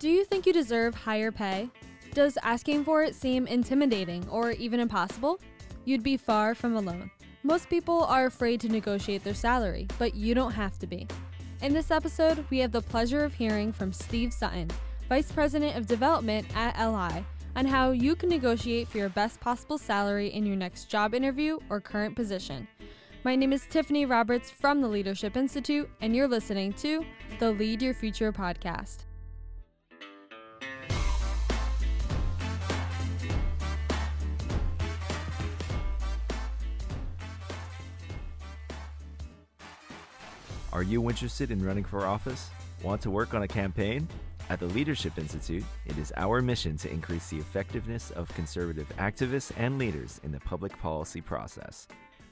Do you think you deserve higher pay? Does asking for it seem intimidating or even impossible? You'd be far from alone. Most people are afraid to negotiate their salary, but you don't have to be. In this episode, we have the pleasure of hearing from Steve Sutton, Vice President of Development at LI, on how you can negotiate for your best possible salary in your next job interview or current position. My name is Tiffany Roberts from the Leadership Institute, and you're listening to the Lead Your Future podcast. Are you interested in running for office? Want to work on a campaign? At the Leadership Institute, it is our mission to increase the effectiveness of conservative activists and leaders in the public policy process.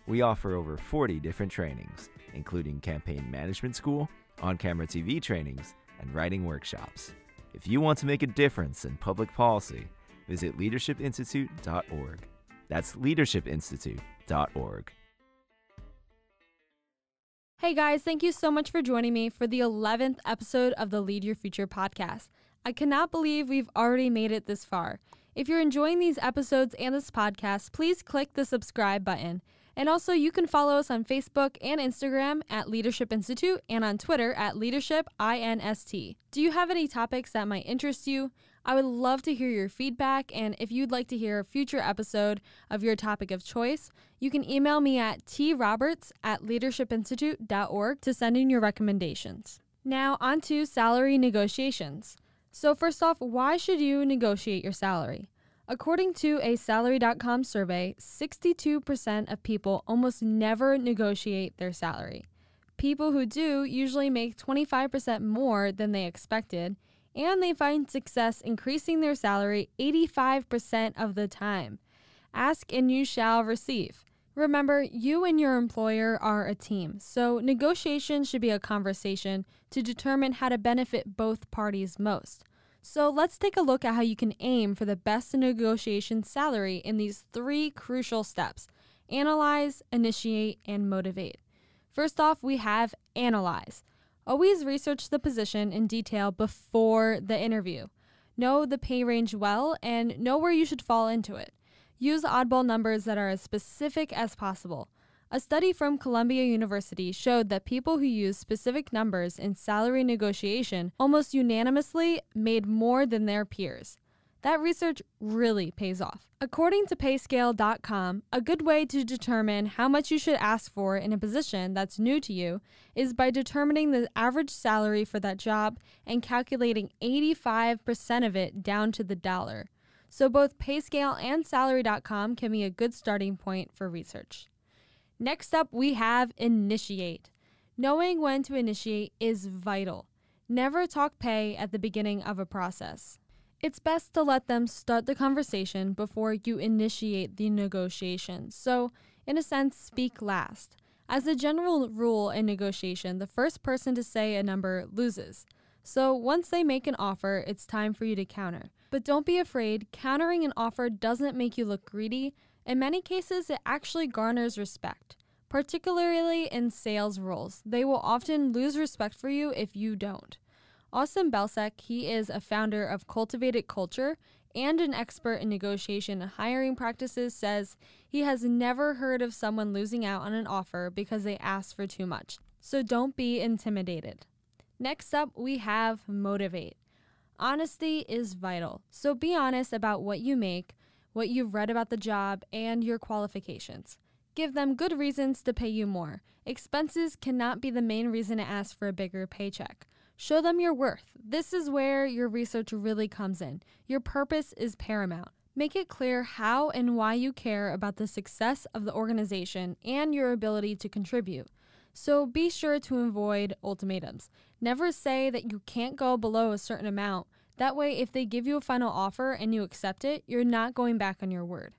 We offer over 40 different trainings, including campaign management school, on camera TV trainings, and writing workshops. If you want to make a difference in public policy, visit leadershipinstitute.org. That's leadershipinstitute.org. Hey guys, thank you so much for joining me for the 11th episode of the Lead Your Future podcast. I cannot believe we've already made it this far. If you're enjoying these episodes and this podcast, please click the subscribe button. And also, you can follow us on Facebook and Instagram at Leadership Institute and on Twitter at Leadership INST. Do you have any topics that might interest you? I would love to hear your feedback, and if you'd like to hear a future episode of your topic of choice, you can email me at troberts at leadershipinstitute.org to send in your recommendations. Now, on to salary negotiations. So, first off, why should you negotiate your salary? According to a Salary.com survey, 62% of people almost never negotiate their salary. People who do usually make 25% more than they expected, and they find success increasing their salary 85% of the time. Ask and you shall receive. Remember, you and your employer are a team, so negotiation should be a conversation to determine how to benefit both parties most. So let's take a look at how you can aim for the best negotiation salary in these three crucial steps analyze, initiate, and motivate. First off, we have analyze. Always research the position in detail before the interview. Know the pay range well and know where you should fall into it. Use oddball numbers that are as specific as possible. A study from Columbia University showed that people who use specific numbers in salary negotiation almost unanimously made more than their peers. That research really pays off. According to payscale.com, a good way to determine how much you should ask for in a position that's new to you is by determining the average salary for that job and calculating 85% of it down to the dollar. So both Payscale and Salary.com can be a good starting point for research. Next up, we have initiate. Knowing when to initiate is vital. Never talk pay at the beginning of a process. It's best to let them start the conversation before you initiate the negotiation. So, in a sense, speak last. As a general rule in negotiation, the first person to say a number loses. So, once they make an offer, it's time for you to counter. But don't be afraid, countering an offer doesn't make you look greedy. In many cases, it actually garners respect. Particularly in sales roles, they will often lose respect for you if you don't. Austin Belcak, he is a founder of Cultivated Culture and an expert in negotiation and hiring practices, says he has never heard of someone losing out on an offer because they asked for too much. So don't be intimidated. Next up, we have motivate. Honesty is vital. So be honest about what you make, what you've read about the job, and your qualifications. Give them good reasons to pay you more. Expenses cannot be the main reason to ask for a bigger paycheck. Show them your worth. This is where your research really comes in. Your purpose is paramount. Make it clear how and why you care about the success of the organization and your ability to contribute. So be sure to avoid ultimatums. Never say that you can't go below a certain amount. That way, if they give you a final offer and you accept it, you're not going back on your word.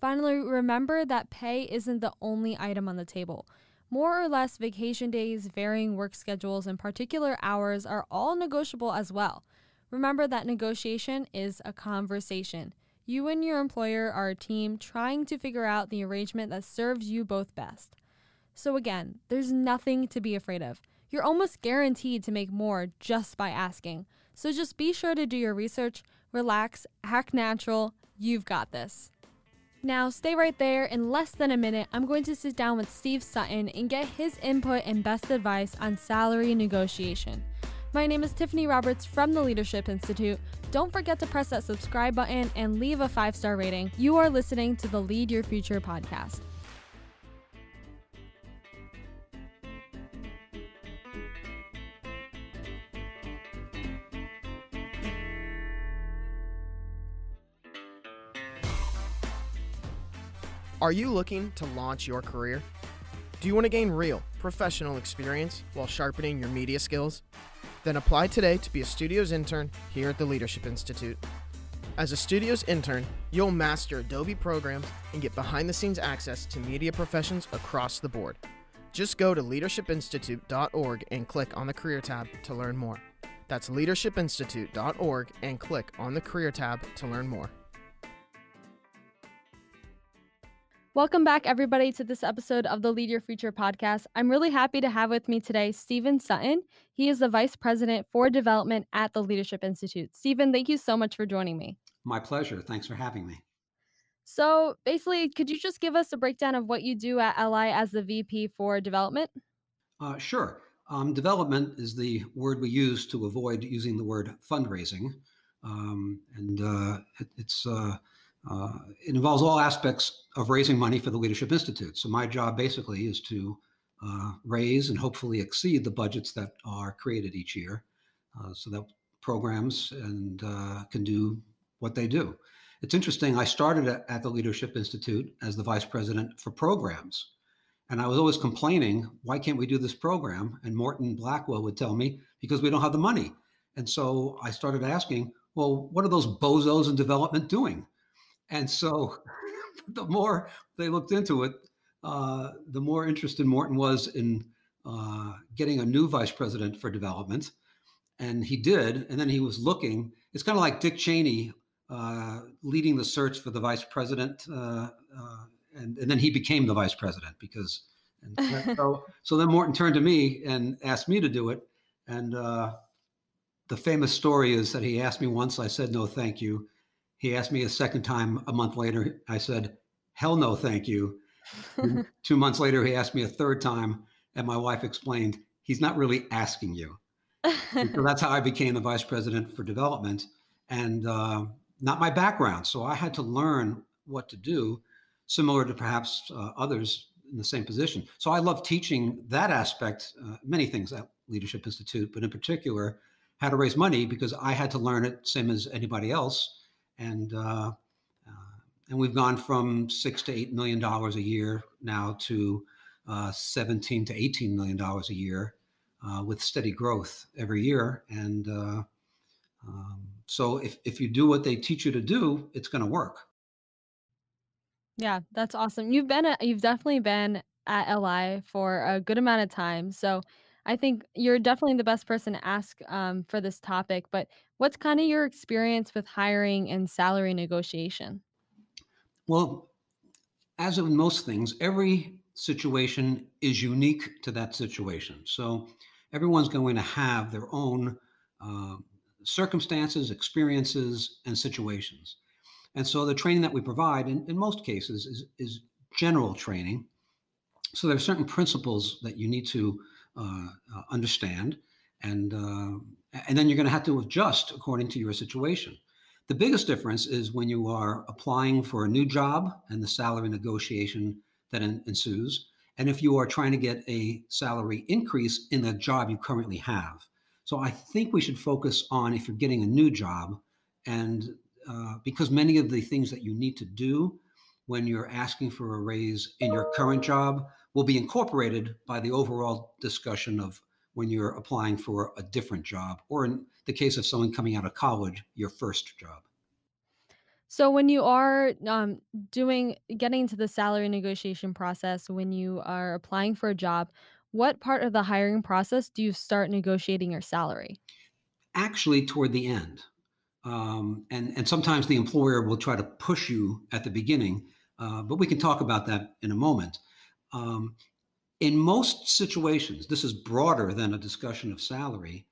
Finally, remember that pay isn't the only item on the table. More or less vacation days, varying work schedules, and particular hours are all negotiable as well. Remember that negotiation is a conversation. You and your employer are a team trying to figure out the arrangement that serves you both best. So, again, there's nothing to be afraid of. You're almost guaranteed to make more just by asking. So, just be sure to do your research, relax, act natural. You've got this. Now, stay right there. In less than a minute, I'm going to sit down with Steve Sutton and get his input and best advice on salary negotiation. My name is Tiffany Roberts from the Leadership Institute. Don't forget to press that subscribe button and leave a five star rating. You are listening to the Lead Your Future podcast. Are you looking to launch your career? Do you want to gain real, professional experience while sharpening your media skills? Then apply today to be a Studios intern here at the Leadership Institute. As a Studios intern, you'll master Adobe programs and get behind the scenes access to media professions across the board. Just go to leadershipinstitute.org and click on the Career tab to learn more. That's leadershipinstitute.org and click on the Career tab to learn more. Welcome back, everybody, to this episode of the Lead Your Future podcast. I'm really happy to have with me today Stephen Sutton. He is the Vice President for Development at the Leadership Institute. Stephen, thank you so much for joining me. My pleasure. Thanks for having me. So, basically, could you just give us a breakdown of what you do at LI as the VP for Development? Uh, sure. Um, development is the word we use to avoid using the word fundraising. Um, and uh, it, it's uh, uh, it involves all aspects of raising money for the Leadership Institute. So my job basically is to uh, raise and hopefully exceed the budgets that are created each year, uh, so that programs and uh, can do what they do. It's interesting. I started at, at the Leadership Institute as the vice president for programs, and I was always complaining, "Why can't we do this program?" And Morton Blackwell would tell me, "Because we don't have the money." And so I started asking, "Well, what are those bozos in development doing?" And so the more they looked into it, uh, the more interested Morton was in uh, getting a new vice president for development. And he did. And then he was looking. It's kind of like Dick Cheney uh, leading the search for the vice president. Uh, uh, and, and, then he became the vice president because. so, so then Morton turned to me and asked me to do it. And uh, the famous story is that he asked me once, I said, no, thank you. He asked me a second time a month later. I said, hell no, thank you. two months later, he asked me a third time, and my wife explained, he's not really asking you. so that's how I became the vice president for development and uh, not my background. So I had to learn what to do, similar to perhaps uh, others in the same position. So I love teaching that aspect, uh, many things at Leadership Institute, but in particular, how to raise money because I had to learn it same as anybody else and uh, uh, and we've gone from six to eight million dollars a year now to uh, 17 to 18 million dollars a year uh, with steady growth every year. And um, so if, if you do what they teach you to do, it's going to work. Yeah, that's awesome. You've been, a, you've definitely been at LI for a good amount of time. So I think you're definitely the best person to ask um, for this topic. But what's kind of your experience with hiring and salary negotiation? Well, as in most things, every situation is unique to that situation. So everyone's going to have their own uh, circumstances, experiences, and situations. And so the training that we provide in, in most cases is, is general training. So there are certain principles that you need to understand, and uh, and then you're going to have to adjust according to your situation. The biggest difference is when you are applying for a new job and the salary negotiation that ensues, and if you are trying to get a salary increase in the job you currently have. So I think we should focus on if you're getting a new job, and uh, because many of the things that you need to do when you're asking for a raise in your current job will be incorporated by the overall discussion of when you're applying for a different job, or in the case of someone coming out of college, your first job. So, when you are um, doing getting into the salary negotiation process, when you are applying for a job, what part of the hiring process do you start negotiating your salary? Actually, toward the end. Um, and, and sometimes the employer will try to push you at the beginning, uh, but we can talk about that in a moment. Um, In most situations, this is broader than a discussion of salary.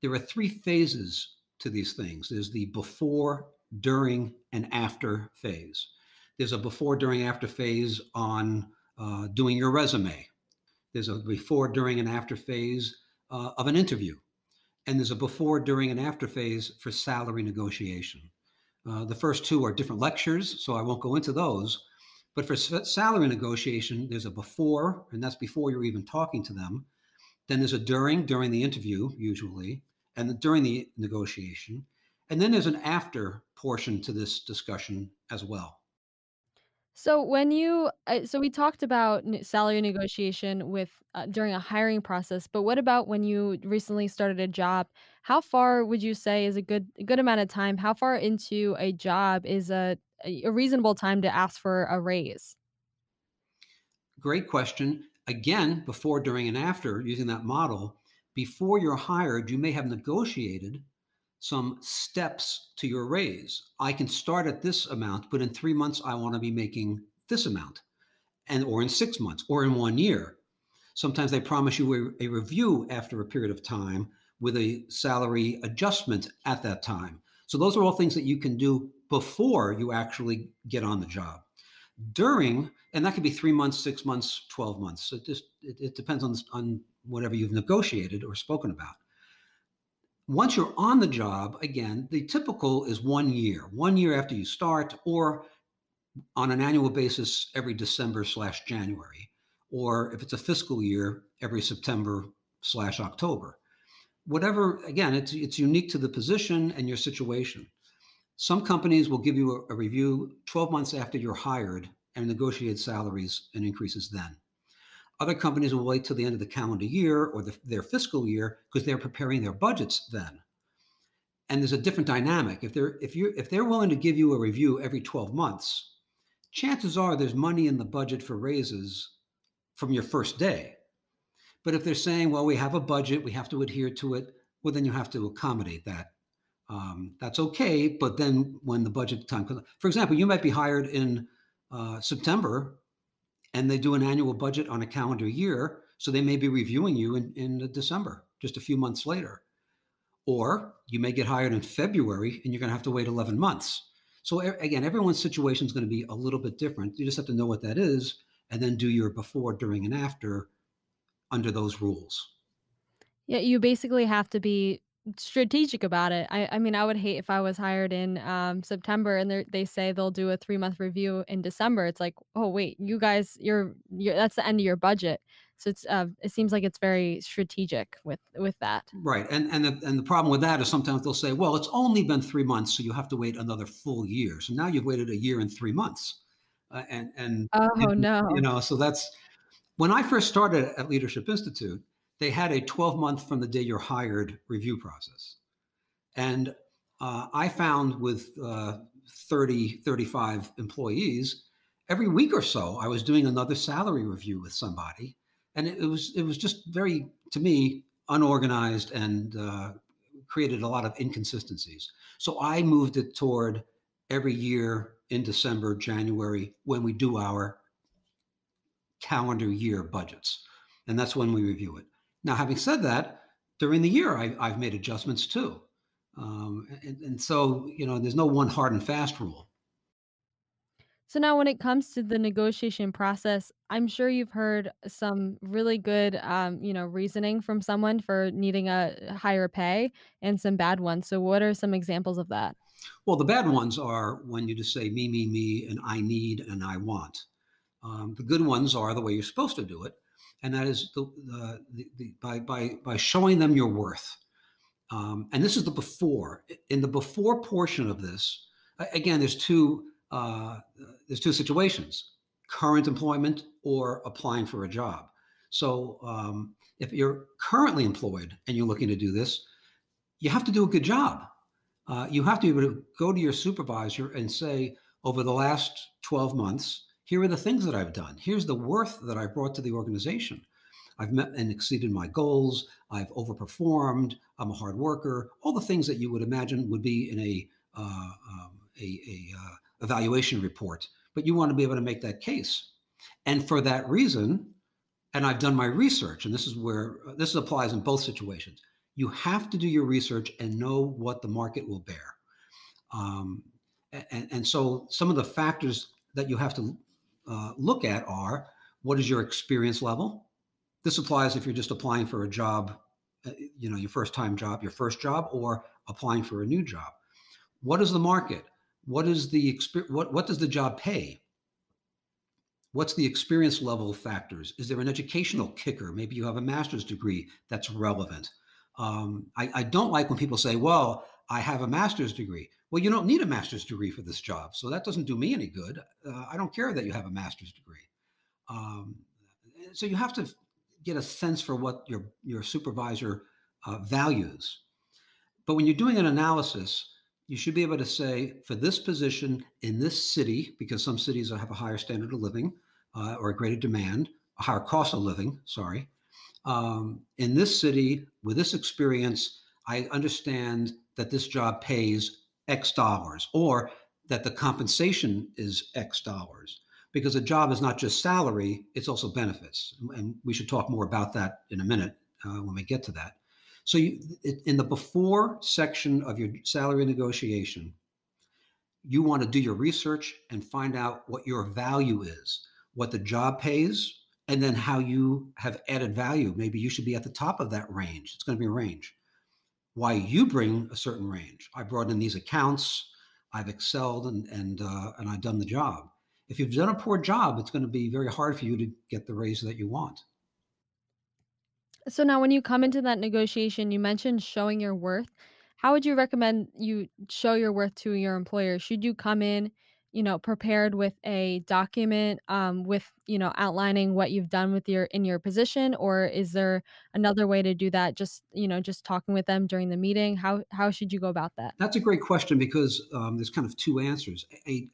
There are three phases to these things there's the before, during, and after phase. There's a before, during, after phase on uh, doing your resume. There's a before, during, and after phase uh, of an interview. And there's a before, during, and after phase for salary negotiation. Uh, the first two are different lectures, so I won't go into those. But for salary negotiation, there's a before, and that's before you're even talking to them. Then there's a during, during the interview, usually, and the, during the negotiation. And then there's an after portion to this discussion as well. So when you uh, so we talked about salary negotiation with uh, during a hiring process, but what about when you recently started a job? How far would you say is a good a good amount of time? How far into a job is a a reasonable time to ask for a raise? Great question. Again, before, during, and after using that model, before you're hired, you may have negotiated some steps to your raise. I can start at this amount, but in three months, I want to be making this amount, and or in six months, or in one year. Sometimes they promise you a, a review after a period of time with a salary adjustment at that time. So those are all things that you can do before you actually get on the job. During, and that could be three months, six months, 12 months. So it just it, it depends on, on whatever you've negotiated or spoken about once you're on the job, again, the typical is one year, one year after you start, or on an annual basis every December slash January, or if it's a fiscal year, every September slash October. Whatever, again, it's it's unique to the position and your situation. Some companies will give you a, a review 12 months after you're hired and negotiate salaries and increases then. Other companies will wait till the end of the calendar year or the, their fiscal year because they're preparing their budgets then. And there's a different dynamic. If they're if you if they're willing to give you a review every 12 months, chances are there's money in the budget for raises from your first day. But if they're saying, well, we have a budget, we have to adhere to it, well, then you have to accommodate that. Um, that's okay. But then when the budget time comes, for example, you might be hired in uh, September and they do an annual budget on a calendar year. So they may be reviewing you in, in December, just a few months later. Or you may get hired in February and you're going to have to wait 11 months. So again, everyone's situation is going to be a little bit different. You just have to know what that is and then do your before, during, and after under those rules. Yeah, you basically have to be strategic about it. I, I mean, I would hate if I was hired in um, September and they say they'll do a three month review in December. It's like, oh wait, you guys, you're, you're that's the end of your budget. So it's uh, it seems like it's very strategic with with that. Right, and and the, and the problem with that is sometimes they'll say, well, it's only been three months, so you have to wait another full year. So now you've waited a year and three months, uh, and and oh and, no, you know, so that's when I first started at Leadership Institute they had a 12 month from the day you're hired review process. And uh, I found with uh, 30, 35 employees, every week or so, I was doing another salary review with somebody. And it, it was, it was just very, to me, unorganized and uh, created a lot of inconsistencies. So I moved it toward every year in December, January, when we do our calendar year budgets. And that's when we review it. Now, having said that, during the year, I, have made adjustments too. Um, and, and so, you know, there's no one hard and fast rule. So now, when it comes to the negotiation process, I'm sure you've heard some really good, um, you know, reasoning from someone for needing a higher pay, and some bad ones. So, what are some examples of that? Well, the bad ones are when you just say me, me, me, and I need and I want. Um, the good ones are the way you're supposed to do it, and that is the, the, the, the by, by, by showing them your worth. Um, and this is the before. In the before portion of this, again, there's two uh, there's two situations: current employment or applying for a job. So um, if you're currently employed and you're looking to do this, you have to do a good job. Uh, you have to be able to go to your supervisor and say, over the last 12 months, here are the things that I've done. Here's the worth that I've brought to the organization. I've met and exceeded my goals. I've overperformed. I'm a hard worker. All the things that you would imagine would be in a uh, um, a, a uh, evaluation report. But you want to be able to make that case, and for that reason, and I've done my research, and this is where uh, this applies in both situations. You have to do your research and know what the market will bear. Um, and, and, so some of the factors that you have to uh, look at are what is your experience level? This applies if you're just applying for a job, uh, you know, your first time job, your first job, or applying for a new job. What is the market? What is the experience? what what does the job pay? What's the experience level factors? Is there an educational kicker? Maybe you have a master's degree that's relevant. Um, I, I, don't like when people say, well, I have a master's degree. Well, you don't need a master's degree for this job. So that doesn't do me any good. Uh, I don't care that you have a master's degree. Um, so you have to get a sense for what your, your supervisor uh, values. But when you're doing an analysis, you should be able to say for this position in this city, because some cities have a higher standard of living uh, or a greater demand, a higher cost of living, sorry. Um, in this city, with this experience, I understand that this job pays X dollars or that the compensation is X dollars because a job is not just salary, it's also benefits. And we should talk more about that in a minute uh, when we get to that. So you, in the before section of your salary negotiation, you want to do your research and find out what your value is, what the job pays, and then how you have added value. Maybe you should be at the top of that range. It's going to be a range. Why you bring a certain range. I brought in these accounts. I've excelled and and uh, and I've done the job. If you've done a poor job, it's going to be very hard for you to get the raise that you want. So now when you come into that negotiation, you mentioned showing your worth. How would you recommend you show your worth to your employer? Should you come in, you know, prepared with a document um, with, you know, outlining what you've done with your in your position, or is there another way to do that? Just, you know, just talking with them during the meeting. How how should you go about that? That's a great question because um, there's kind of two answers. I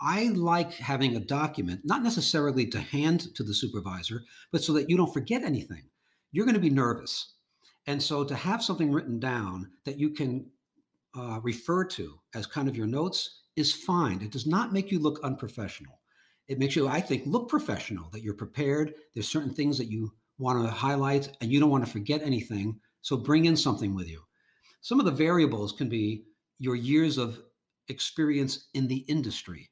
I like having a document, not necessarily to hand to the supervisor, but so that you don't forget anything you're going to be nervous. And so to have something written down that you can uh, refer to as kind of your notes is fine. It does not make you look unprofessional. It makes you, I think, look professional, that you're prepared. There's certain things that you want to highlight and you don't want to forget anything. So bring in something with you. Some of the variables can be your years of experience in the industry.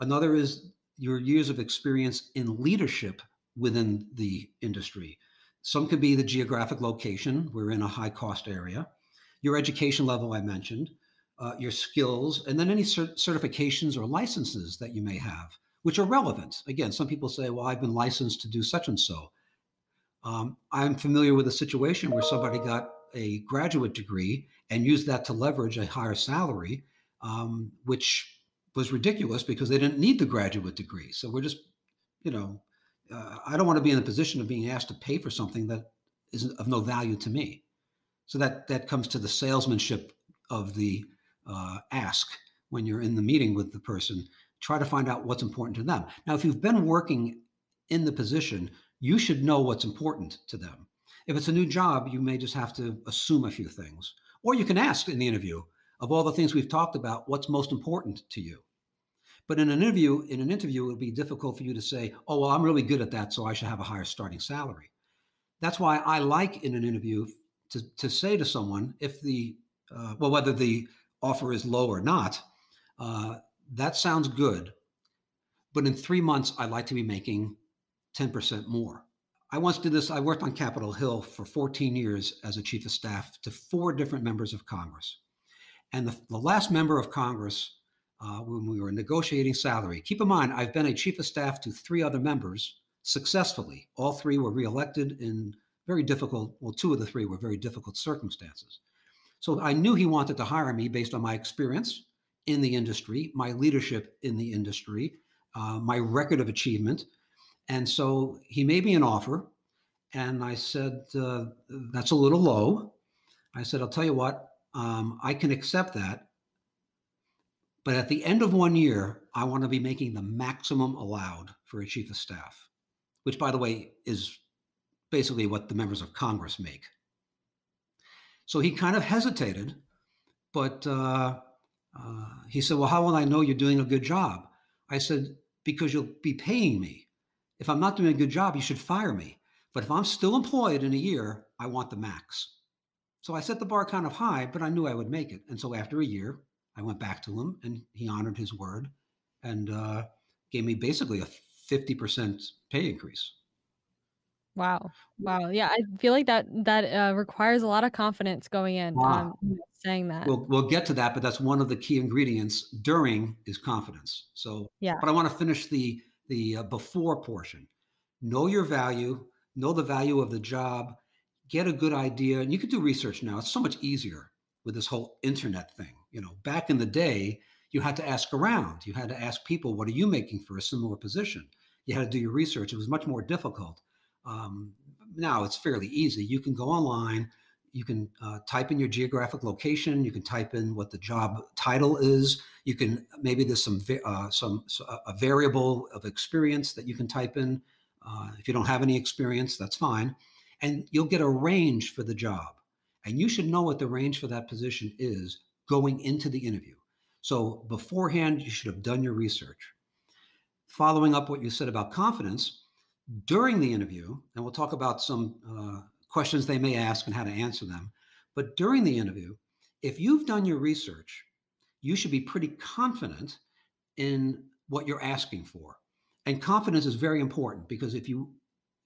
Another is your years of experience in leadership within the industry. Some could be the geographic location. We're in a high cost area. Your education level, I mentioned, uh, your skills, and then any cert- certifications or licenses that you may have, which are relevant. Again, some people say, well, I've been licensed to do such and so. Um, I'm familiar with a situation where somebody got a graduate degree and used that to leverage a higher salary, um, which was ridiculous because they didn't need the graduate degree. So we're just, you know, uh, I don't want to be in the position of being asked to pay for something that is of no value to me. So that that comes to the salesmanship of the uh, ask when you're in the meeting with the person. Try to find out what's important to them. Now, if you've been working in the position, you should know what's important to them. If it's a new job, you may just have to assume a few things, or you can ask in the interview of all the things we've talked about, what's most important to you. But in an interview, in an interview, it would be difficult for you to say, "Oh, well, I'm really good at that, so I should have a higher starting salary." That's why I like in an interview to to say to someone, if the uh, well, whether the offer is low or not, uh, that sounds good. But in three months, I'd like to be making 10% more. I once did this. I worked on Capitol Hill for 14 years as a chief of staff to four different members of Congress. And the, the last member of Congress uh, when we were negotiating salary. Keep in mind, I've been a chief of staff to three other members successfully. All three were reelected in very difficult, well, two of the three were very difficult circumstances. So I knew he wanted to hire me based on my experience in the industry, my leadership in the industry, uh, my record of achievement. And so he made me an offer. And I said, uh, that's a little low. I said, I'll tell you what, um, I can accept that but at the end of one year, I want to be making the maximum allowed for a chief of staff, which, by the way, is basically what the members of Congress make. So he kind of hesitated, but uh, uh, he said, Well, how will I know you're doing a good job? I said, Because you'll be paying me. If I'm not doing a good job, you should fire me. But if I'm still employed in a year, I want the max. So I set the bar kind of high, but I knew I would make it. And so after a year, I went back to him and he honored his word and uh, gave me basically a 50% pay increase. Wow. Wow. Yeah, I feel like that that uh, requires a lot of confidence going in. Wow. Um, saying that. We'll we'll get to that, but that's one of the key ingredients during is confidence. So, yeah. But I want to finish the the uh, before portion. Know your value. Know the value of the job. Get a good idea, and you can do research now. It's so much easier with this whole internet thing. You know, back in the day, you had to ask around. You had to ask people, "What are you making for a similar position?" You had to do your research. It was much more difficult. Um, now it's fairly easy. You can go online, you can uh, type in your geographic location, you can type in what the job title is. You can maybe there's some uh, some a variable of experience that you can type in. Uh, if you don't have any experience, that's fine, and you'll get a range for the job. And you should know what the range for that position is going into the interview. So beforehand, you should have done your research. Following up what you said about confidence, during the interview, and we'll talk about some uh, questions they may ask and how to answer them. But during the interview, if you've done your research, you should be pretty confident in what you're asking for. And confidence is very important because if you,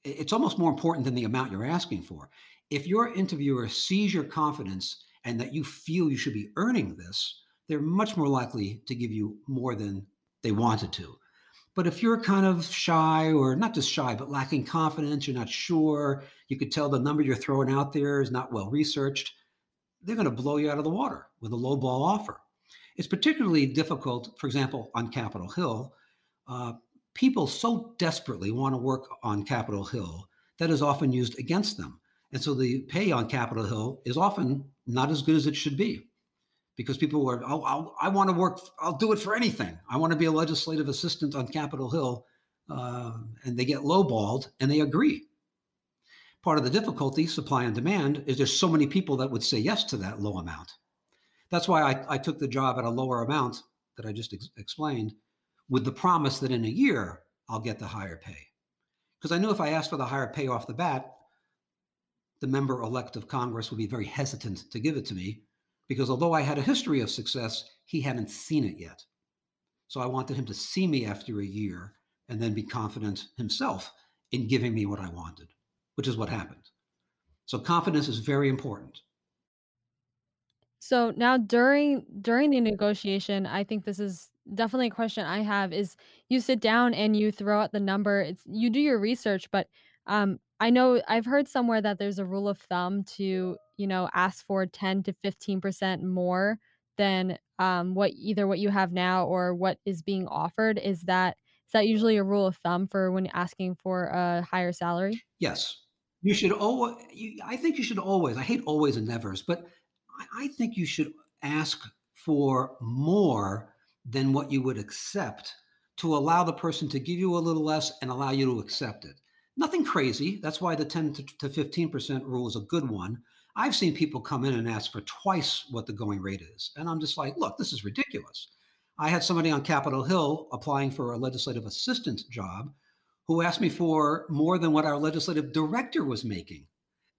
it's almost more important than the amount you're asking for. If your interviewer sees your confidence and that you feel you should be earning this, they're much more likely to give you more than they wanted to. But if you're kind of shy or not just shy, but lacking confidence, you're not sure, you could tell the number you're throwing out there is not well researched, they're going to blow you out of the water with a low ball offer. It's particularly difficult, for example, on Capitol Hill. Uh, people so desperately want to work on Capitol Hill that is often used against them. And so the pay on Capitol Hill is often not as good as it should be because people were, oh, I'll, i want to work, I'll do it for anything. I want to be a legislative assistant on Capitol Hill. Uh, and they get lowballed and they agree. Part of the difficulty, supply and demand, is there's so many people that would say yes to that low amount. That's why I, I took the job at a lower amount that I just ex- explained with the promise that in a year I'll get the higher pay. Because I knew if I asked for the higher pay off the bat, the member elect of Congress would be very hesitant to give it to me because although I had a history of success, he hadn't seen it yet. So I wanted him to see me after a year and then be confident himself in giving me what I wanted, which is what happened. So confidence is very important. So now during during the negotiation, I think this is definitely a question I have is you sit down and you throw out the number. It's you do your research, but um I know I've heard somewhere that there's a rule of thumb to you know, ask for 10 to 15% more than um, what either what you have now or what is being offered. Is that is that usually a rule of thumb for when asking for a higher salary? Yes. You should always, I think you should always, I hate always and nevers, but I think you should ask for more than what you would accept to allow the person to give you a little less and allow you to accept it. Nothing crazy. That's why the 10 to 15% rule is a good one. I've seen people come in and ask for twice what the going rate is. And I'm just like, look, this is ridiculous. I had somebody on Capitol Hill applying for a legislative assistant job who asked me for more than what our legislative director was making.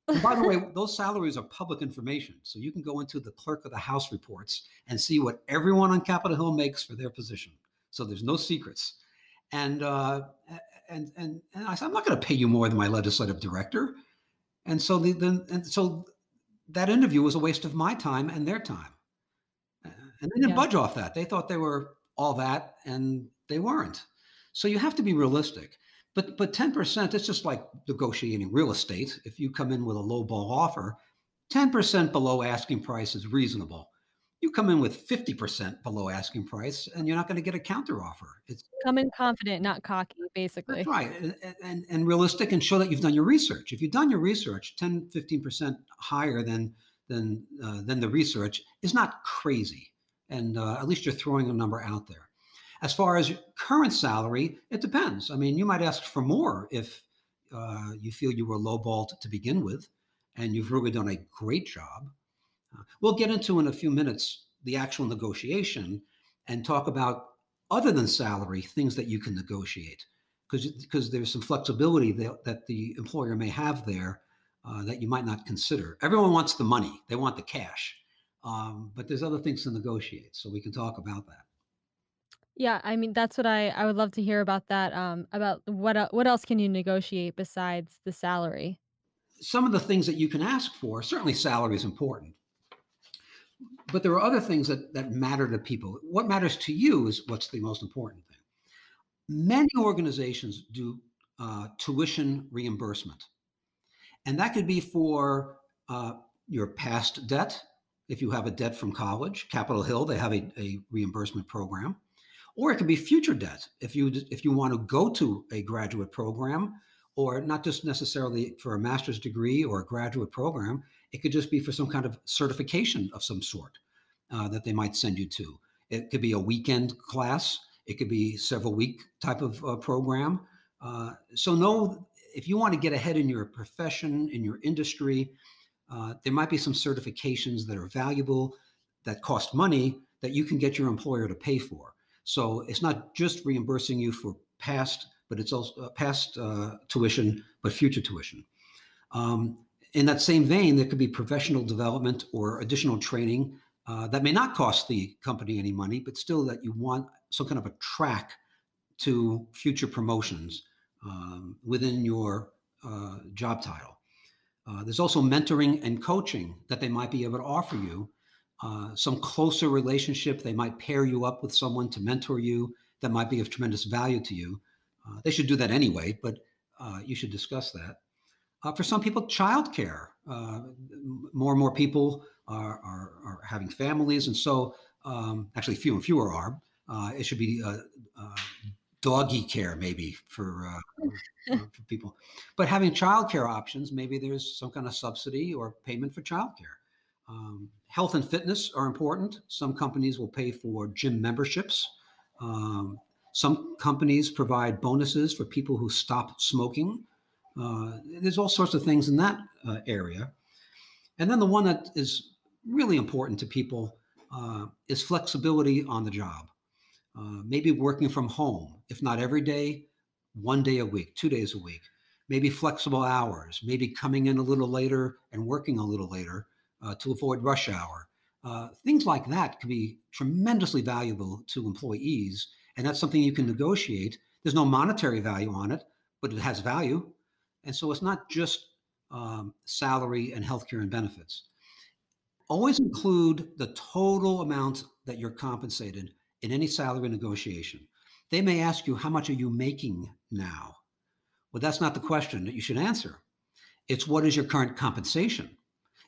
And by the way, those salaries are public information. So you can go into the clerk of the House reports and see what everyone on Capitol Hill makes for their position. So there's no secrets. And uh, and and and I said, I'm not going to pay you more than my legislative director. And so the, the and so that interview was a waste of my time and their time. And they didn't yeah. budge off that. They thought they were all that, and they weren't. So you have to be realistic. But but 10%, it's just like negotiating real estate. If you come in with a low ball offer, 10% below asking price is reasonable. You come in with 50% below asking price and you're not going to get a counter offer. It's come in confident, not cocky, basically. That's right. And, and, and realistic and show that you've done your research. If you've done your research, 10, 15% higher than, than, uh, than the research is not crazy. And uh, at least you're throwing a number out there. As far as current salary, it depends. I mean, you might ask for more if uh, you feel you were lowballed to begin with and you've really done a great job. Uh, we'll get into in a few minutes the actual negotiation and talk about other than salary things that you can negotiate because because there's some flexibility that, that the employer may have there uh, that you might not consider. Everyone wants the money; they want the cash, um, but there's other things to negotiate. So we can talk about that. Yeah, I mean that's what I I would love to hear about that. Um, about what what else can you negotiate besides the salary? Some of the things that you can ask for, certainly salary is important, but there are other things that that matter to people. What matters to you is what's the most important thing. Many organizations do uh, tuition reimbursement, and that could be for uh, your past debt. If you have a debt from college, Capitol Hill, they have a, a reimbursement program, or it could be future debt. If you if you want to go to a graduate program, or not just necessarily for a master's degree or a graduate program, it could just be for some kind of certification of some sort uh, that they might send you to. It could be a weekend class. It could be several week type of uh, program. Uh, so know if you want to get ahead in your profession, in your industry, uh, there might be some certifications that are valuable, that cost money, that you can get your employer to pay for. So it's not just reimbursing you for past, but it's also uh, past uh, tuition, but future tuition. Um, in that same vein, there could be professional development or additional training uh, that may not cost the company any money, but still that you want some kind of a track to future promotions um, within your uh, job title. Uh, there's also mentoring and coaching that they might be able to offer you. Uh, some closer relationship, they might pair you up with someone to mentor you that might be of tremendous value to you. Uh, they should do that anyway, but uh, you should discuss that. Uh, for some people, childcare. Uh, more and more people are, are, are, having families, and so um, actually, fewer and fewer are. Uh, it should be uh, uh, doggy care, maybe for, uh, for people. But having childcare options, maybe there's some kind of subsidy or payment for childcare. Um, health and fitness are important. Some companies will pay for gym memberships. Um, some companies provide bonuses for people who stop smoking. Uh, there's all sorts of things in that uh, area. And then the one that is really important to people uh, is flexibility on the job. Uh, maybe working from home, if not every day, one day a week, two days a week. Maybe flexible hours, maybe coming in a little later and working a little later uh, to avoid rush hour. Uh, things like that can be tremendously valuable to employees. And that's something you can negotiate. There's no monetary value on it, but it has value. And so it's not just um, salary and healthcare and benefits. Always include the total amount that you're compensated in any salary negotiation. They may ask you, How much are you making now? Well, that's not the question that you should answer. It's what is your current compensation?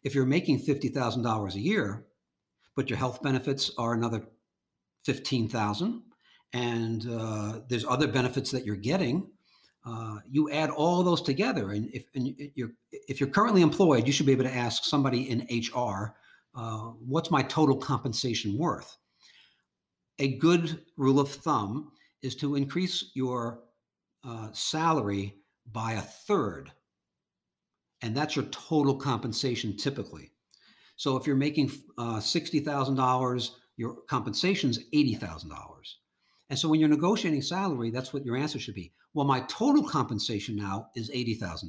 If you're making $50,000 a year, but your health benefits are another 15,000 and uh, there's other benefits that you're getting, uh, you add all those together. And if, and you're, if you're currently employed, you should be able to ask somebody in HR, uh, what's my total compensation worth? A good rule of thumb is to increase your uh, salary by a third. And that's your total compensation typically. So if you're making uh, $60,000, your compensation is $80,000. And so when you're negotiating salary, that's what your answer should be. Well, my total compensation now is $80,000.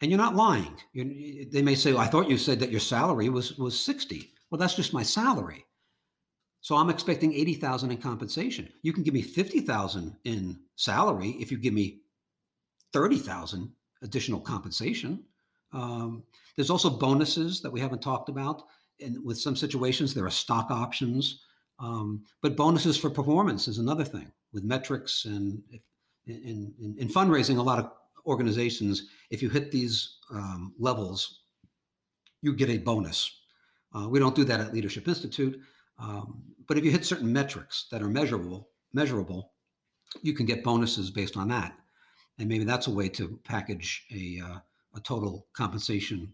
And you're not lying. You're, they may say, well, I thought you said that your salary was, was 60. Well, that's just my salary. So I'm expecting 80,000 in compensation. You can give me 50,000 in salary if you give me 30,000 additional compensation. Um, there's also bonuses that we haven't talked about. And with some situations, there are stock options. Um, but bonuses for performance is another thing with metrics and in, in, in fundraising, a lot of organizations, if you hit these um, levels, you get a bonus. Uh, we don't do that at Leadership Institute. Um, but if you hit certain metrics that are measurable, measurable, you can get bonuses based on that. And maybe that's a way to package a, uh, a total compensation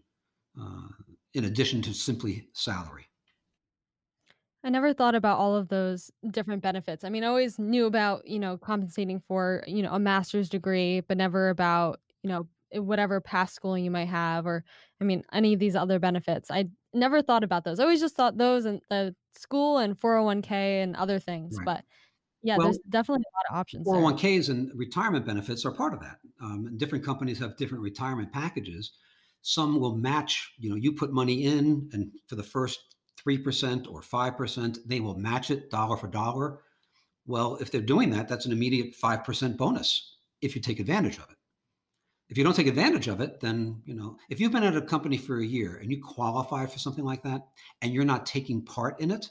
uh, in addition to simply salary. I never thought about all of those different benefits. I mean, I always knew about, you know, compensating for, you know, a master's degree, but never about, you know, eh, whatever past schooling you might have or I mean, any of these other benefits. I never thought about those. I always just thought those and the school and 401k and other things, Right. but Yeah, Well, there's definitely a lot of options 401ks and retirement benefits are part of that. Um, and different companies have different retirement packages. Some will match, you know, you put money in, and for the first 3% or 5%, they will match it dollar for dollar. Well, if they're doing that, that's an immediate 5% bonus if you take advantage of it. If you don't take advantage of it, then, you know, if you've been at a company for a year and you qualify for something like that and you're not taking part in it,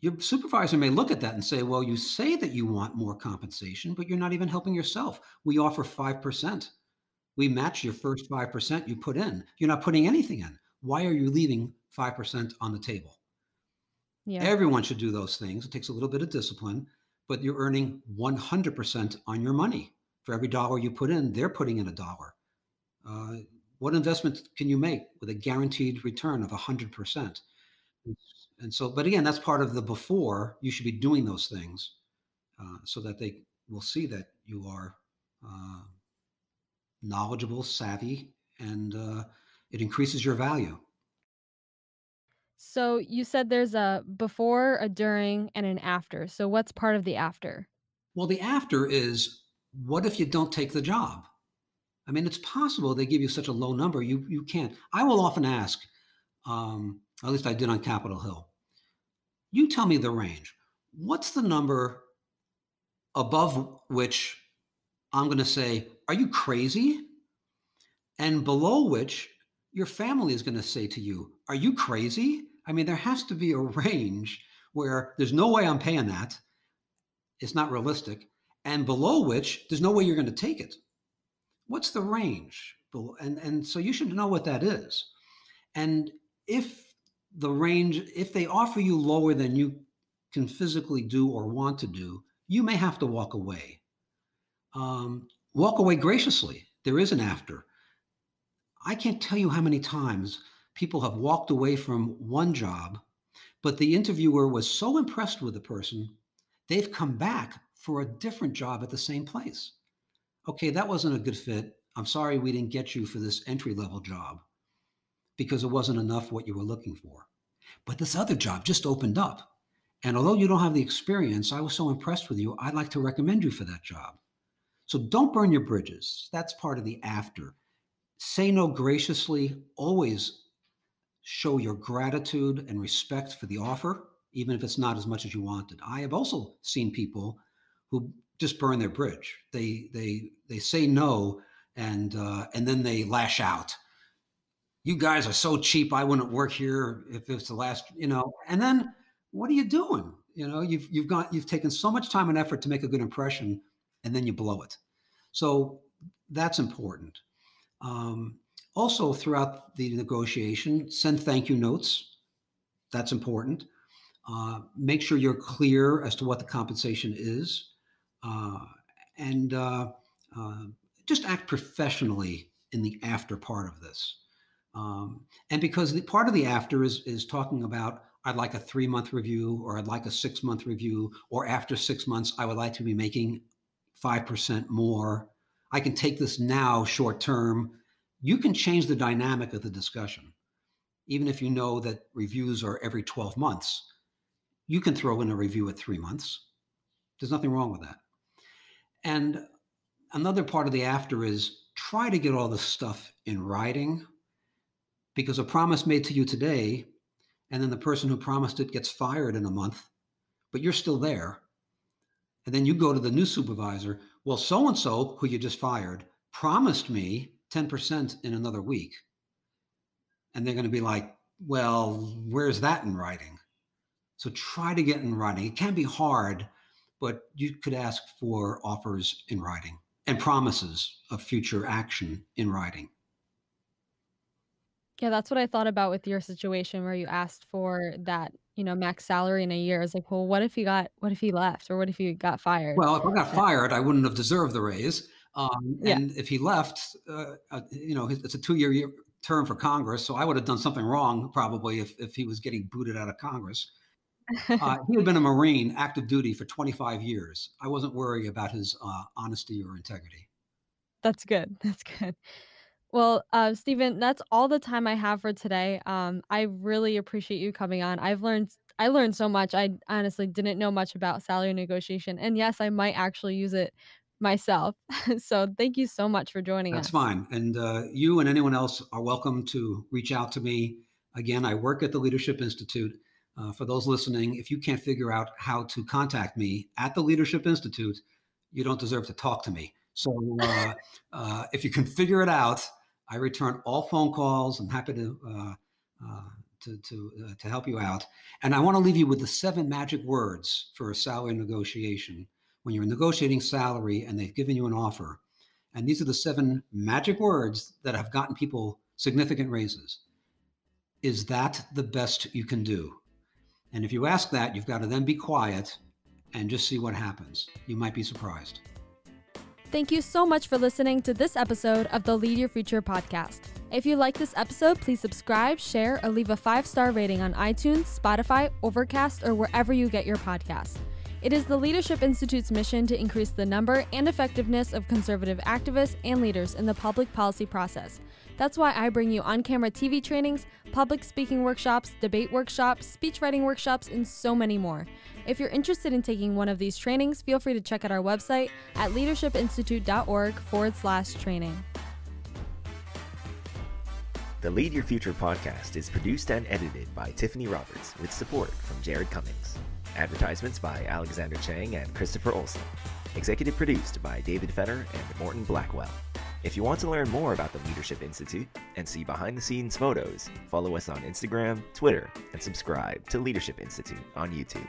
your supervisor may look at that and say, well, you say that you want more compensation, but you're not even helping yourself. We offer 5%. We match your first 5% you put in. You're not putting anything in. Why are you leaving 5% on the table? Yeah. Everyone should do those things. It takes a little bit of discipline, but you're earning 100% on your money. For every dollar you put in, they're putting in a dollar. Uh, what investment can you make with a guaranteed return of 100%? And so, but again, that's part of the before. You should be doing those things uh, so that they will see that you are uh, knowledgeable, savvy, and uh, it increases your value. So you said there's a before, a during, and an after. So what's part of the after? Well, the after is what if you don't take the job? I mean, it's possible they give you such a low number, you you can't. I will often ask, um, at least I did on Capitol Hill. You tell me the range. What's the number above which I'm going to say, "Are you crazy?" and below which your family is going to say to you, "Are you crazy?" I mean, there has to be a range where there's no way I'm paying that. It's not realistic, and below which there's no way you're going to take it. What's the range? And and so you should know what that is. And if the range, if they offer you lower than you can physically do or want to do, you may have to walk away. Um, walk away graciously. There is an after. I can't tell you how many times people have walked away from one job, but the interviewer was so impressed with the person, they've come back for a different job at the same place. Okay, that wasn't a good fit. I'm sorry we didn't get you for this entry level job because it wasn't enough what you were looking for. But this other job just opened up. And although you don't have the experience, I was so impressed with you, I'd like to recommend you for that job. So don't burn your bridges. That's part of the after. Say no graciously. Always show your gratitude and respect for the offer, even if it's not as much as you wanted. I have also seen people who just burn their bridge. They they they say no and uh, and then they lash out. You guys are so cheap i wouldn't work here if it's the last you know? And then what are you doing? You know you've you've got you've taken so much time and effort to make a good impression and then you blow it. So that's important. Um, also throughout the negotiation send thank you notes that's important uh, make sure you're clear as to what the compensation is uh, and uh, uh just act professionally in the after part of this um, and because the part of the after is is talking about I'd like a three month review or I'd like a six month review or after six months I would like to be making five percent more. I can take this now short term. You can change the dynamic of the discussion, even if you know that reviews are every 12 months. You can throw in a review at three months. There's nothing wrong with that. And another part of the after is try to get all this stuff in writing because a promise made to you today, and then the person who promised it gets fired in a month, but you're still there. And then you go to the new supervisor. Well, so and so, who you just fired, promised me 10% in another week. And they're going to be like, well, where's that in writing? So try to get in writing. It can be hard, but you could ask for offers in writing and promises of future action in writing. Yeah, that's what I thought about with your situation where you asked for that, you know, max salary in a year. It's like, well, what if he got what if he left or what if he got fired? Well, if I got fired, I wouldn't have deserved the raise. Um, yeah. and if he left, uh, uh, you know, it's a two-year year term for Congress, so I would have done something wrong probably if, if he was getting booted out of Congress. Uh, he had been a Marine, active duty for 25 years. I wasn't worried about his uh, honesty or integrity. That's good. That's good. Well, uh, Stephen, that's all the time I have for today. Um, I really appreciate you coming on. I've learned I learned so much. I honestly didn't know much about salary negotiation. And yes, I might actually use it myself. so thank you so much for joining That's us. That's fine. And uh, you and anyone else are welcome to reach out to me. Again, I work at the Leadership Institute. Uh, for those listening, if you can't figure out how to contact me at the Leadership Institute, you don't deserve to talk to me. So uh, uh, if you can figure it out, I return all phone calls. I'm happy to uh, uh, to to uh, to help you out. And I want to leave you with the seven magic words for a salary negotiation when you're negotiating salary and they've given you an offer. And these are the seven magic words that have gotten people significant raises. Is that the best you can do? And if you ask that, you've got to then be quiet and just see what happens. You might be surprised. Thank you so much for listening to this episode of the Lead Your Future podcast. If you like this episode, please subscribe, share, or leave a five star rating on iTunes, Spotify, Overcast, or wherever you get your podcasts. It is the Leadership Institute's mission to increase the number and effectiveness of conservative activists and leaders in the public policy process. That's why I bring you on camera TV trainings, public speaking workshops, debate workshops, speech writing workshops, and so many more. If you're interested in taking one of these trainings, feel free to check out our website at leadershipinstitute.org forward slash training. The Lead Your Future podcast is produced and edited by Tiffany Roberts with support from Jared Cummings. Advertisements by Alexander Chang and Christopher Olson. Executive produced by David Fenner and Morton Blackwell. If you want to learn more about the Leadership Institute and see behind the scenes photos, follow us on Instagram, Twitter, and subscribe to Leadership Institute on YouTube.